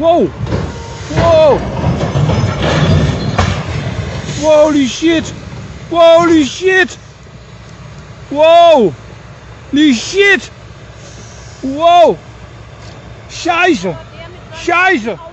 Wow! Wow! Holy shit! Holy shit! Wow! Holy shit! Wow! Scheiße! Scheiße!